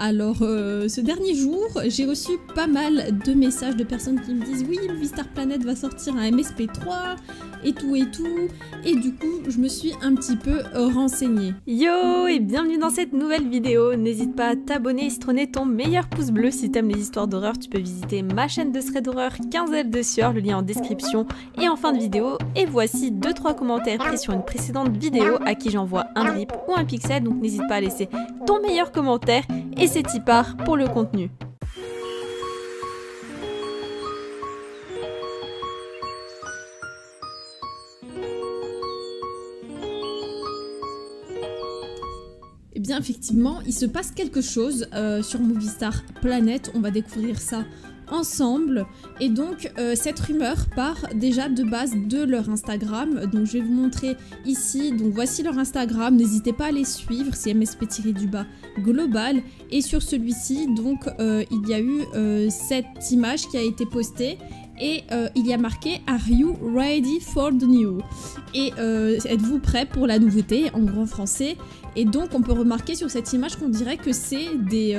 Alors, euh, ce dernier jour, j'ai reçu pas mal de messages de personnes qui me disent oui, Star Planet va sortir un MSP3 et tout et tout. Et du coup, je me suis un petit peu renseignée. Yo et bienvenue dans cette nouvelle vidéo. N'hésite pas à t'abonner et stronner ton meilleur pouce bleu si t'aimes les histoires d'horreur. Tu peux visiter ma chaîne de thread d'horreur 15 ailes de sueur, le lien en description et en fin de vidéo. Et voici 2-3 commentaires pris sur une précédente vidéo à qui j'envoie un drip ou un pixel. Donc n'hésite pas à laisser ton meilleur commentaire c'est part pour le contenu. Eh bien effectivement, il se passe quelque chose euh, sur Movistar Planet, on va découvrir ça ensemble. Et donc, euh, cette rumeur part déjà de base de leur Instagram. Donc, je vais vous montrer ici. Donc, voici leur Instagram. N'hésitez pas à les suivre. C'est MSP-du-bas global. Et sur celui-ci, donc, euh, il y a eu euh, cette image qui a été postée. Et il y a marqué Are you ready for the new? Et êtes-vous prêt pour la nouveauté en grand français? Et donc on peut remarquer sur cette image qu'on dirait que c'est des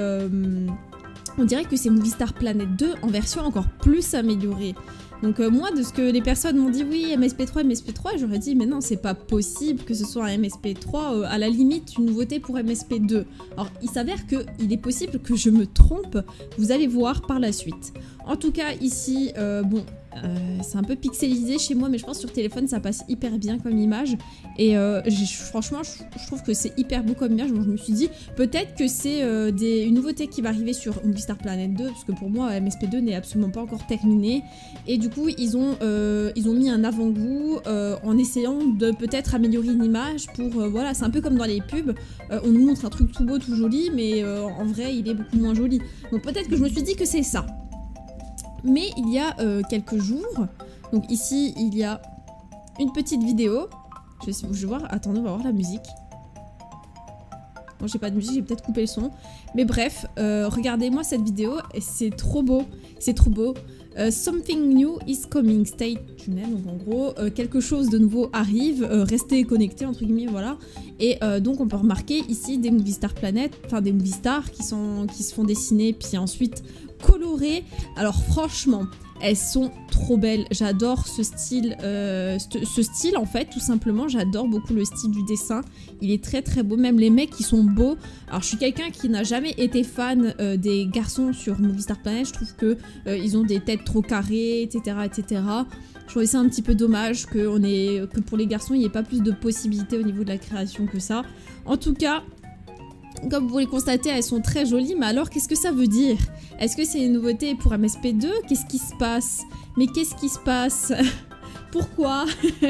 on dirait que c'est Movie Star Planet 2 en version encore plus améliorée. Donc euh, moi, de ce que les personnes m'ont dit, oui, MSP3, MSP3, j'aurais dit, mais non, c'est pas possible que ce soit un MSP3, euh, à la limite, une nouveauté pour MSP2. Alors, il s'avère qu'il est possible que je me trompe, vous allez voir par la suite. En tout cas, ici, euh, bon, euh, c'est un peu pixelisé chez moi, mais je pense que sur téléphone ça passe hyper bien comme image. Et euh, franchement, je, trouve que c'est hyper beau comme image. Donc je me suis dit, peut-être que c'est euh, une nouveauté qui va arriver sur Movie Star Planet 2, parce que pour moi, MSP2 n'est absolument pas encore terminé. Et du coup, ils ont, ils ont mis un avant-goût en essayant de peut-être améliorer une image pour. voilà, c'est un peu comme dans les pubs. on nous montre un truc tout beau, tout joli, mais en vrai, il est beaucoup moins joli. Donc peut-être que je me suis dit que c'est ça. Mais il y a euh, quelques jours, donc ici il y a une petite vidéo. Je vais, je voir, attendez, on va voir la musique. Bon, j'ai pas de musique, j'ai peut-être coupé le son. Mais bref, euh, regardez-moi cette vidéo, c'est trop beau, c'est trop beau. Euh, something new is coming, stay tuned. Donc en gros, quelque chose de nouveau arrive, restez connectés entre guillemets, voilà. Et donc on peut remarquer ici des movie star planet, enfin des movie stars qui, sont, qui se font dessiner, puis ensuite colorées. Alors franchement, elles sont trop belles. J'adore ce style, euh, ce, style en fait, tout simplement. J'adore beaucoup le style du dessin. Il est très très beau. Même les mecs qui sont beaux. Alors je suis quelqu'un qui n'a jamais été fan euh, des garçons sur Movie Star Planet. Je trouve que euh, ils ont des têtes trop carrées, etc., etc. Je trouvais ça un petit peu dommage que, pour les garçons il n'y ait pas plus de possibilités au niveau de la création que ça. En tout cas, comme vous pouvez le constater, elles sont très jolies, mais alors qu'est-ce que ça veut dire? Est-ce que c'est une nouveauté pour MSP2 Qu'est-ce qui se passe? Mais qu'est-ce qui se passe? Pourquoi?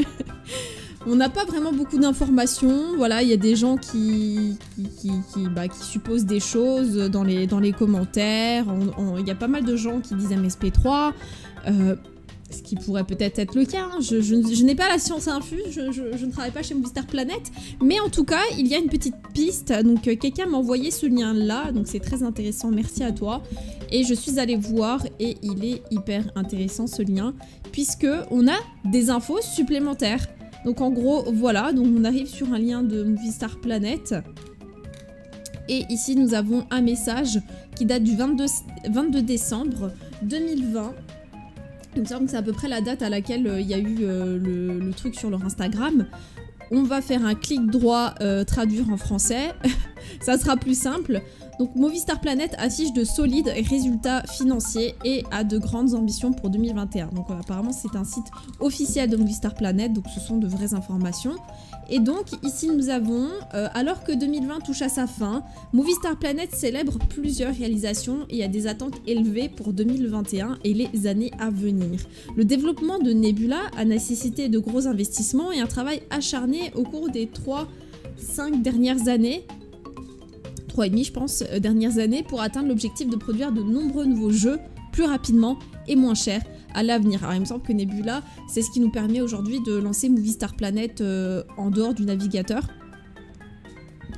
On n'a pas vraiment beaucoup d'informations. Voilà, il y a des gens qui, qui, bah, supposent des choses dans les, dans les commentaires. Il y a pas mal de gens qui disent MSP3. Euh, ce qui pourrait peut-être être le cas, hein. je, n'ai pas la science infuse, je, ne travaille pas chez Movistar Planet, mais en tout cas, il y a une petite piste, donc euh, quelqu'un m'a envoyé ce lien-là, donc c'est très intéressant, merci à toi, et je suis allée voir, et il est hyper intéressant ce lien, puisque on a des infos supplémentaires. Donc en gros, voilà, donc on arrive sur un lien de Movistar Planet, et ici nous avons un message qui date du 22, 22 décembre 2020, il me semble que c'est à peu près la date à laquelle euh, il y a eu euh, le, truc sur leur Instagram. On va faire un clic droit euh, traduire en français. ça sera plus simple. Donc Movistar Planet affiche de solides résultats financiers et a de grandes ambitions pour 2021. Donc apparemment c'est un site officiel de Movistar Planet, donc ce sont de vraies informations. Et donc ici nous avons, euh, alors que 2020 touche à sa fin, Movistar Planet célèbre plusieurs réalisations et a des attentes élevées pour 2021 et les années à venir. Le développement de Nebula a nécessité de gros investissements et un travail acharné au cours des 3-5 dernières années 3,5 je pense, euh, dernières années pour atteindre l'objectif de produire de nombreux nouveaux jeux plus rapidement et moins cher à l'avenir. Alors il me semble que Nebula, c'est ce qui nous permet aujourd'hui de lancer Movie Star Planet euh, en dehors du navigateur.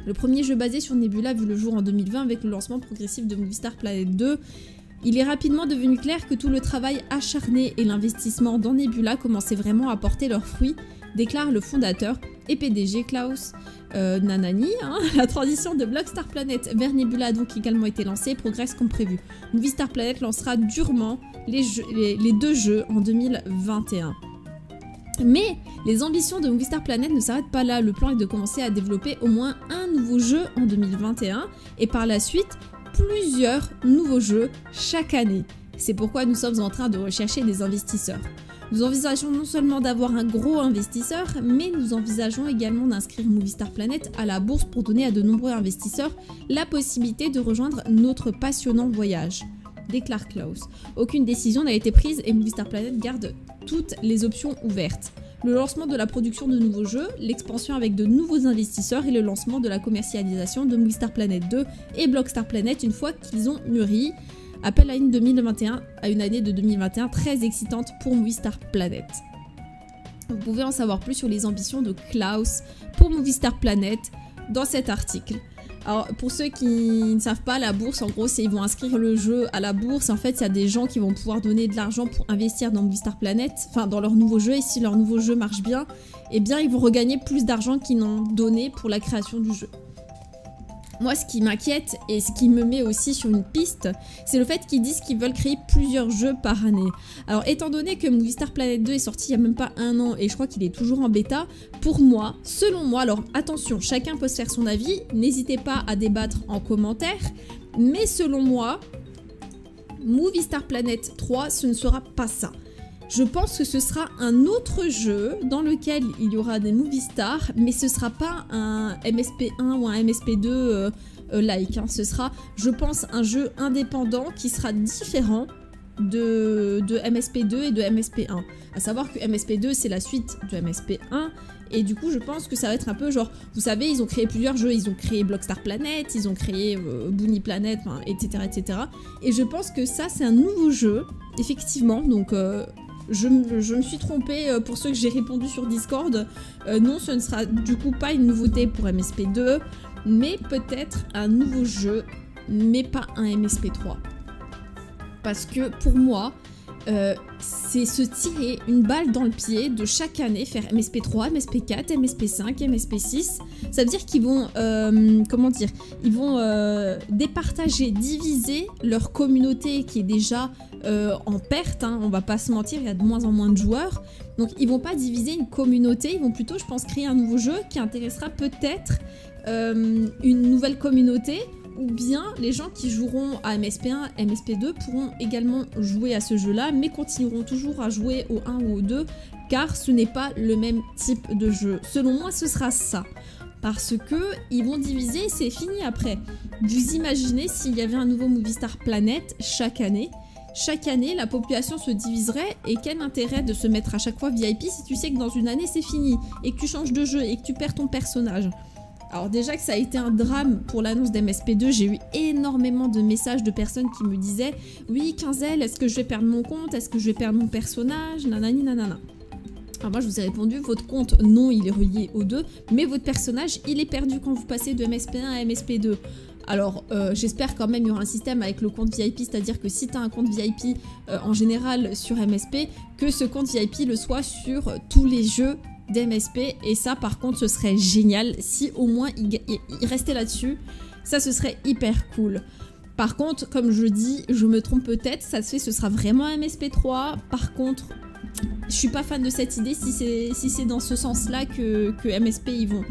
Le premier jeu basé sur Nebula vu le jour en 2020 avec le lancement progressif de Movie Star Planet 2. Il est rapidement devenu clair que tout le travail acharné et l'investissement dans Nebula commençaient vraiment à porter leurs fruits déclare le fondateur et PDG Klaus euh, Nanani. Hein. La transition de Blockstar Planet vers Nebula a donc également été lancée progresse comme prévu. Movie Star Planet lancera durement les, les deux jeux en 2021. Mais les ambitions de Movie Star Planet ne s'arrêtent pas là. Le plan est de commencer à développer au moins un nouveau jeu en 2021 et par la suite plusieurs nouveaux jeux chaque année. C'est pourquoi nous sommes en train de rechercher des investisseurs. Nous envisageons non seulement d'avoir un gros investisseur, mais nous envisageons également d'inscrire Movistar Planet à la bourse pour donner à de nombreux investisseurs la possibilité de rejoindre notre passionnant voyage. Déclare Klaus. Aucune décision n'a été prise et Movistar Planet garde toutes les options ouvertes. Le lancement de la production de nouveaux jeux, l'expansion avec de nouveaux investisseurs et le lancement de la commercialisation de Movistar Planet 2 et Blockstar Planet une fois qu'ils ont mûri appelle à une 2021, à une année de 2021 très excitante pour Movistar Planet. Vous pouvez en savoir plus sur les ambitions de Klaus pour Movistar Planet dans cet article. Alors pour ceux qui ne savent pas, la bourse en gros c'est ils vont inscrire le jeu à la bourse. En fait il y a des gens qui vont pouvoir donner de l'argent pour investir dans Movistar Planet, enfin dans leur nouveau jeu. Et si leur nouveau jeu marche bien, eh bien ils vont regagner plus d'argent qu'ils n'ont donné pour la création du jeu. Moi, ce qui m'inquiète et ce qui me met aussi sur une piste, c'est le fait qu'ils disent qu'ils veulent créer plusieurs jeux par année. Alors, étant donné que Movie Star Planet 2 est sorti il n'y a même pas un an et je crois qu'il est toujours en bêta, pour moi, selon moi, alors attention, chacun peut se faire son avis, n'hésitez pas à débattre en commentaire, mais selon moi, Movie Star Planet 3, ce ne sera pas ça. Je pense que ce sera un autre jeu dans lequel il y aura des movie stars, mais ce sera pas un MSP1 ou un MSP2 euh, euh, like. Hein. Ce sera, je pense, un jeu indépendant qui sera différent de, de MSP2 et de MSP1. À savoir que MSP2 c'est la suite de MSP1 et du coup je pense que ça va être un peu genre, vous savez ils ont créé plusieurs jeux, ils ont créé Blockstar Planet, ils ont créé euh, Planet, etc., etc. Et je pense que ça c'est un nouveau jeu, effectivement, donc je, me suis trompée euh, pour ceux que j'ai répondu sur Discord. Euh, non, ce ne sera du coup pas une nouveauté pour MSP2, mais peut-être un nouveau jeu, mais pas un MSP3. Parce que pour moi, euh, c'est se tirer une balle dans le pied de chaque année, faire MSP3, MSP4, MSP5, MSP6. Ça veut dire qu'ils vont, comment dire, ils vont départager, diviser leur communauté qui est déjà euh, en perte, hein, on va pas se mentir, il y a de moins en moins de joueurs. Donc ils vont pas diviser une communauté, ils vont plutôt, je pense, créer un nouveau jeu qui intéressera peut-être euh, une nouvelle communauté ou bien les gens qui joueront à MSP1, MSP2 pourront également jouer à ce jeu-là, mais continueront toujours à jouer au 1 ou au 2, car ce n'est pas le même type de jeu. Selon moi, ce sera ça. Parce que ils vont diviser c'est fini après. Vous imaginez s'il y avait un nouveau Movie Star Planet chaque année chaque année, la population se diviserait et quel intérêt de se mettre à chaque fois VIP si tu sais que dans une année c'est fini et que tu changes de jeu et que tu perds ton personnage? Alors déjà que ça a été un drame pour l'annonce d'MSP2, j'ai eu énormément de messages de personnes qui me disaient « Oui, Quinzel, est-ce que je vais perdre mon compte? Est-ce que je vais perdre mon personnage? Nanani nanana ». Alors moi je vous ai répondu, votre compte, non, il est relié aux deux, mais votre personnage, il est perdu quand vous passez de MSP1 à MSP2. Alors, euh, j'espère quand même qu'il y aura un système avec le compte VIP, c'est-à-dire que si tu as un compte VIP euh, en général sur MSP, que ce compte VIP le soit sur tous les jeux d'MSP. Et ça, par contre, ce serait génial si au moins il, restait là-dessus. Ça, ce serait hyper cool. Par contre, comme je dis, je me trompe peut-être, ça se fait, ce sera vraiment MSP3. Par contre, je suis pas fan de cette idée si c'est dans ce sens-là que, que MSP ils vont.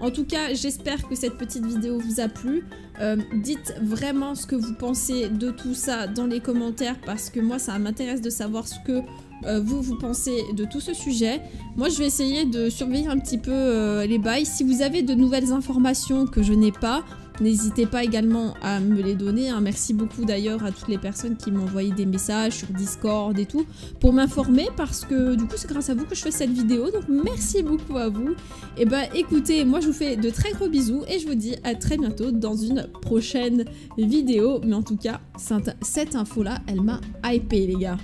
En tout cas, j'espère que cette petite vidéo vous a plu. Euh, dites vraiment ce que vous pensez de tout ça dans les commentaires parce que moi, ça m'intéresse de savoir ce que euh, vous, vous pensez de tout ce sujet. Moi, je vais essayer de surveiller un petit peu euh, les bails. Si vous avez de nouvelles informations que je n'ai pas, N'hésitez pas également à me les donner. Hein. Merci beaucoup d'ailleurs à toutes les personnes qui m'ont envoyé des messages sur Discord et tout pour m'informer parce que du coup c'est grâce à vous que je fais cette vidéo. Donc merci beaucoup à vous. Et bah écoutez, moi je vous fais de très gros bisous et je vous dis à très bientôt dans une prochaine vidéo. Mais en tout cas, cette info là, elle m'a hypé les gars.